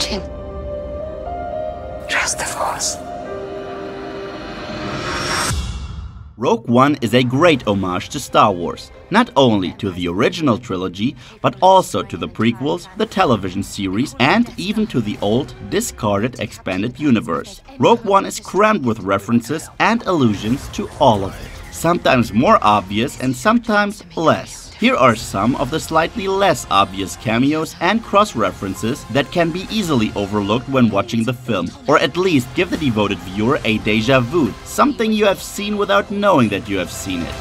Jyn. Trust the Force. Rogue One is a great homage to Star Wars, not only to the original trilogy, but also to the prequels, the television series, and even to the old, discarded expanded universe. Rogue One is crammed with references and allusions to all of it, sometimes more obvious and sometimes less. Here are some of the slightly less obvious cameos and cross-references that can be easily overlooked when watching the film, or at least give the devoted viewer a deja vu, something you have seen without knowing that you have seen it.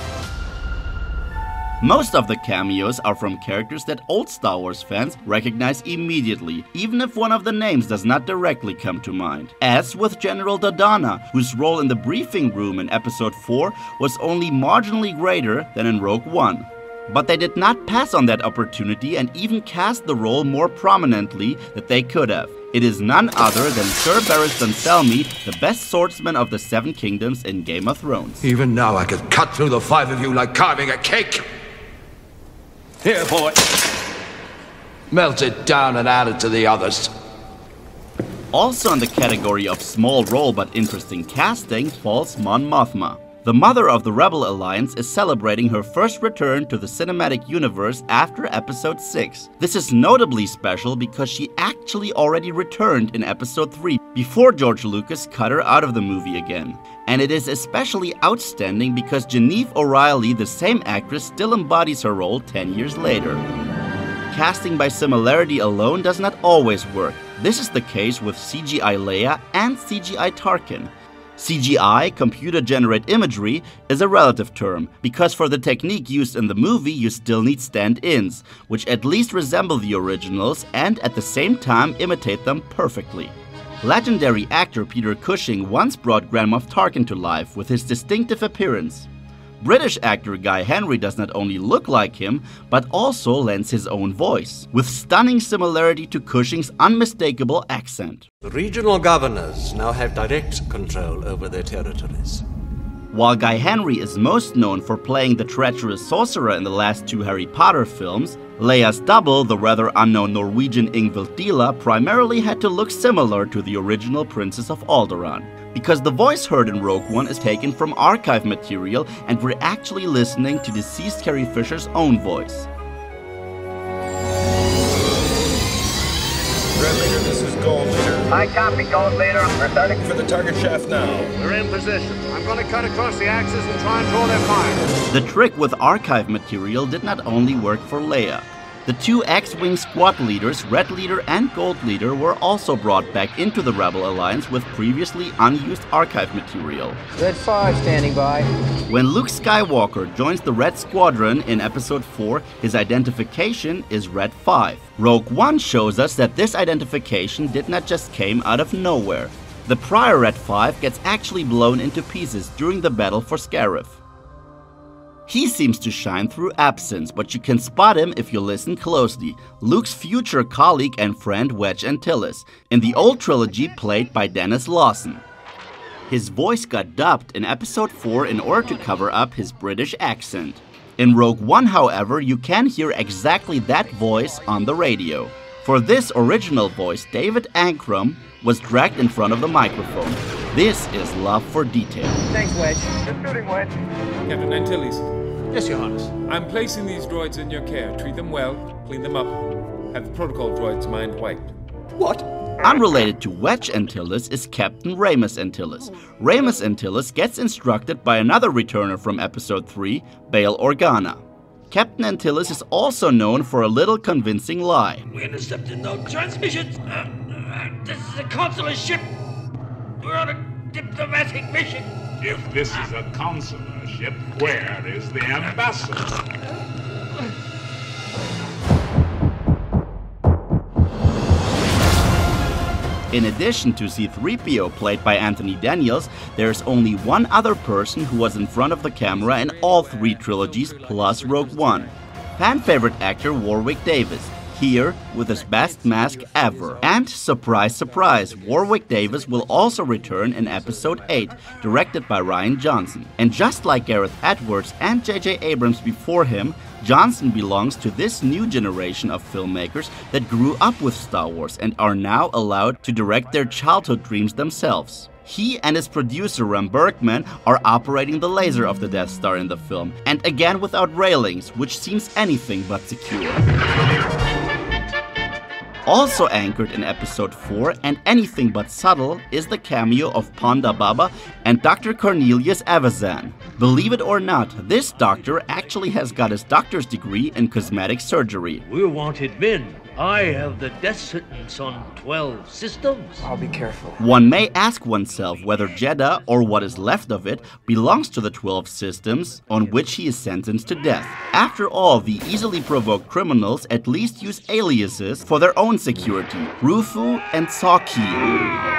Most of the cameos are from characters that old Star Wars fans recognize immediately, even if one of the names does not directly come to mind. As with General Dodonna, whose role in the briefing room in Episode 4 was only marginally greater than in Rogue One. But they did not pass on that opportunity and even cast the role more prominently than they could have. It is none other than Sir Barristan Selmy, the best swordsman of the Seven Kingdoms in Game of Thrones. Even now I could cut through the five of you like carving a cake. Here, boy. Melt it down and add it to the others. Also in the category of small role but interesting casting falls Mon Mothma. The mother of the Rebel Alliance is celebrating her first return to the cinematic universe after Episode 6. This is notably special because she actually already returned in Episode 3 before George Lucas cut her out of the movie again. And it is especially outstanding because Genevieve O'Reilly, the same actress, still embodies her role 10 years later. Casting by similarity alone does not always work. This is the case with CGI Leia and CGI Tarkin. CGI, computer generated imagery, is a relative term, because for the technique used in the movie you still need stand-ins, which at least resemble the originals and at the same time imitate them perfectly. Legendary actor Peter Cushing once brought Grand Moff Tarkin to life with his distinctive appearance. British actor Guy Henry does not only look like him, but also lends his own voice, with stunning similarity to Cushing's unmistakable accent. The regional governors now have direct control over their territories. While Guy Henry is most known for playing the treacherous sorcerer in the last two Harry Potter films, Leia's double, the rather unknown Norwegian Ingvild Deila, primarily had to look similar to the original Princess of Alderaan because the voice heard in Rogue One is taken from archive material and we're actually listening to deceased Carrie Fisher's own voice. Red Leader, this is Gold Leader. I copy, Gold Leader. We're starting for the target shaft now. We're in position. I'm going to cut across the axis and try and draw their fire. The trick with archive material did not only work for Leia. The two X-Wing squad leaders, Red Leader and Gold Leader, were also brought back into the Rebel Alliance with previously unused archive material. Red 5 standing by. When Luke Skywalker joins the Red Squadron in Episode 4, his identification is Red 5. Rogue One shows us that this identification did not just came out of nowhere. The prior Red 5 gets actually blown into pieces during the battle for Scarif. He seems to shine through absence, but you can spot him if you listen closely. Luke's future colleague and friend Wedge Antilles, in the old trilogy played by Denis Lawson. His voice got dubbed in episode 4 in order to cover up his British accent. In Rogue One, however, you can hear exactly that voice on the radio. For this original voice, David Ankrum was dragged in front of the microphone. This is love for detail. Thanks, Wedge. Good shooting, Wedge. Captain Antilles, Yes, Your Highness. I'm placing these droids in your care. Treat them well, clean them up. Have the protocol droids mind wiped. What? Unrelated to Wedge Antilles is Captain Raymus Antilles. Raymus Antilles gets instructed by another returner from Episode 3, Bail Organa. Captain Antilles is also known for a little convincing lie. We intercepted no transmissions. Uh, uh, this is a consular ship. We're on a diplomatic mission. If this is a consular ship, where is the ambassador? In addition to C-3PO played by Anthony Daniels, there's only one other person who was in front of the camera in all three trilogies plus Rogue One. Fan favorite actor Warwick Davis. Here with his best mask ever. And surprise, surprise, Warwick Davis will also return in episode 8, directed by Rian Johnson. And just like Gareth Edwards and J.J. Abrams before him, Johnson belongs to this new generation of filmmakers that grew up with Star Wars and are now allowed to direct their childhood dreams themselves. He and his producer Ram Bergman are operating the laser of the Death Star in the film, and again without railings, which seems anything but secure. Also anchored in episode 4 and anything but subtle is the cameo of Ponda Baba and Dr. Cornelius Evazan. Believe it or not, this doctor actually has got his doctor's degree in cosmetic surgery. We're wanted men. I have the death sentence on 12 systems. I'll be careful. One may ask oneself whether Jedha, or what is left of it, belongs to the 12 systems on which he is sentenced to death. After all, the easily provoked criminals at least use aliases for their own security Roofoo and Sawkee.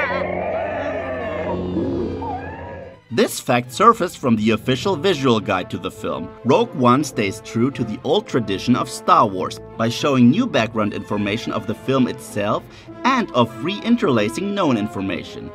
This fact surfaced from the official visual guide to the film. Rogue One stays true to the old tradition of Star Wars by showing new background information of the film itself and of re-interlacing known information.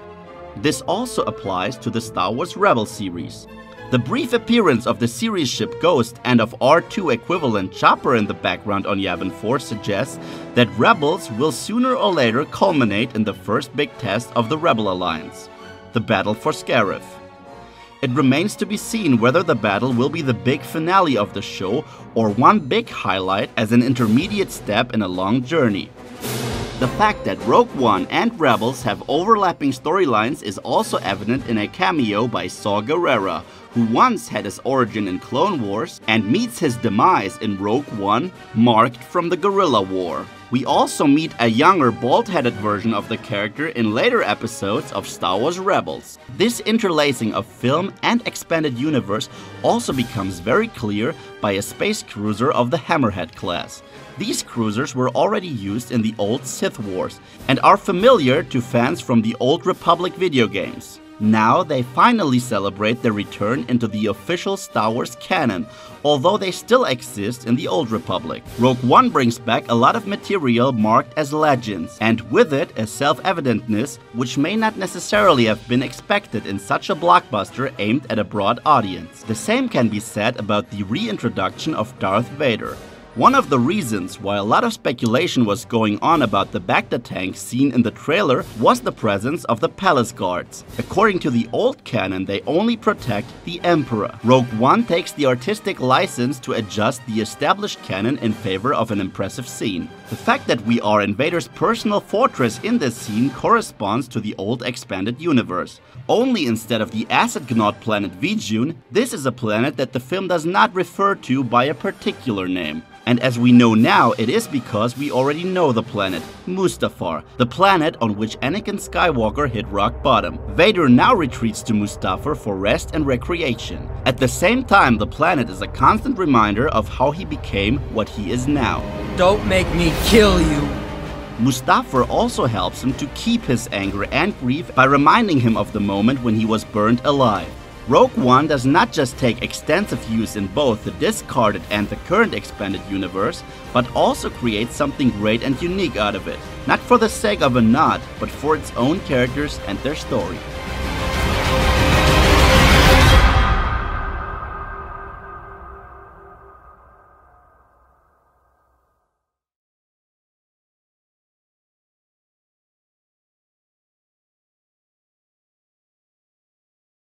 This also applies to the Star Wars Rebel series. The brief appearance of the series ship Ghost and of R2 equivalent Chopper in the background on Yavin 4 suggests that Rebels will sooner or later culminate in the first big test of the Rebel Alliance, the battle for Scarif. It remains to be seen whether the battle will be the big finale of the show or one big highlight as an intermediate step in a long journey. The fact that Rogue One and Rebels have overlapping storylines is also evident in a cameo by Saw Gerrera, who once had his origin in Clone Wars and meets his demise in Rogue One, marked from the Guerrilla War. We also meet a younger, bald headed version of the character in later episodes of Star Wars Rebels. This interlacing of film and expanded universe also becomes very clear by a space cruiser of the Hammerhead class. These cruisers were already used in the old Sith Wars and are familiar to fans from the Old Republic video games. Now they finally celebrate their return into the official Star Wars canon, although they still exist in the Old Republic. Rogue One brings back a lot of material marked as legends, and with it a self-evidentness which may not necessarily have been expected in such a blockbuster aimed at a broad audience. The same can be said about the reintroduction of Darth Vader. One of the reasons why a lot of speculation was going on about the Bacta tank seen in the trailer was the presence of the Palace Guards. According to the old canon, they only protect the Emperor. Rogue One takes the artistic license to adjust the established canon in favor of an impressive scene. The fact that we are in Vader's personal fortress in this scene corresponds to the old expanded universe. Only instead of the acid gnawed planet Vjun, this is a planet that the film does not refer to by a particular name. And as we know now, it is because we already know the planet, Mustafar, the planet on which Anakin Skywalker hit rock bottom. Vader now retreats to Mustafar for rest and recreation. At the same time, the planet is a constant reminder of how he became what he is now. Don't make me kill you. Mustafar also helps him to keep his anger and grief by reminding him of the moment when he was burned alive. Rogue One does not just take extensive use in both the discarded and the current expanded universe, but also creates something great and unique out of it. Not for the sake of a nod, but for its own characters and their story.